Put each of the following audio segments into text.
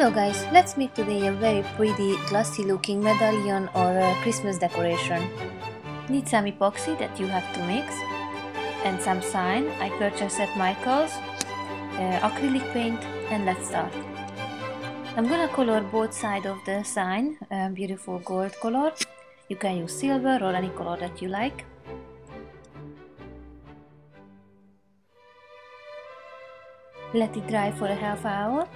Hello guys, let's make today a very pretty glossy looking medallion or Christmas decoration. Need some epoxy that you have to mix and some sign I purchased at Michael's, uh, acrylic paint and let's start. I'm gonna color both sides of the sign, beautiful gold color. You can use silver or any color that you like. Let it dry for a half hour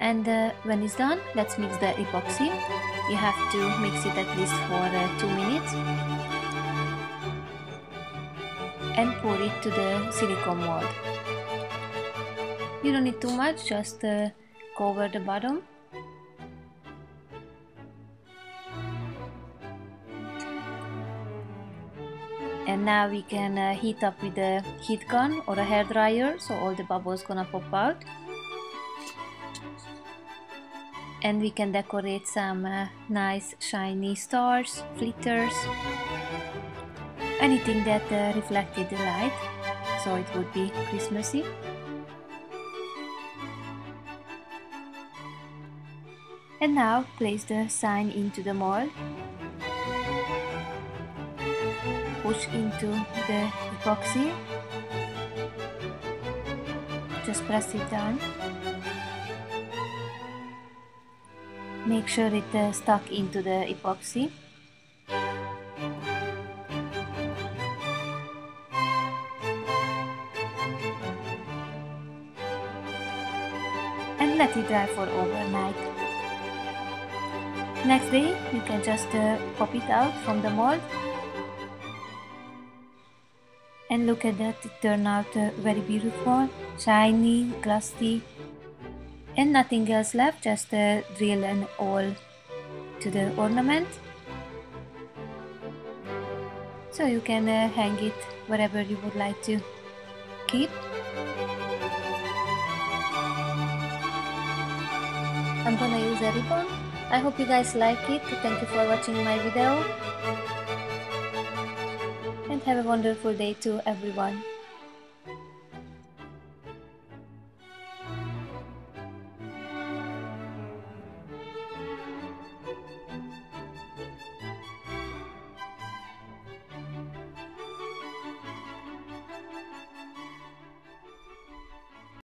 and uh, when it's done let's mix the epoxy. You have to mix it at least for uh, two minutes. And pour it to the silicone mold. You don't need too much just uh, cover the bottom. And now we can uh, heat up with a heat gun or a hair dryer so all the bubbles gonna pop out and we can decorate some uh, nice shiny stars, flitters, anything that uh, reflected the light so it would be Christmassy. And now place the sign into the mold. Push into the epoxy. Just press it down. Make sure it uh, stuck into the epoxy. And let it dry for overnight. Next day you can just uh, pop it out from the mold. And look at that it turned out uh, very beautiful shiny glossy and nothing else left just a drill and all to the ornament. So you can uh, hang it wherever you would like to keep. I'm gonna use a ribbon. I hope you guys like it. Thank you for watching my video. And have a wonderful day to everyone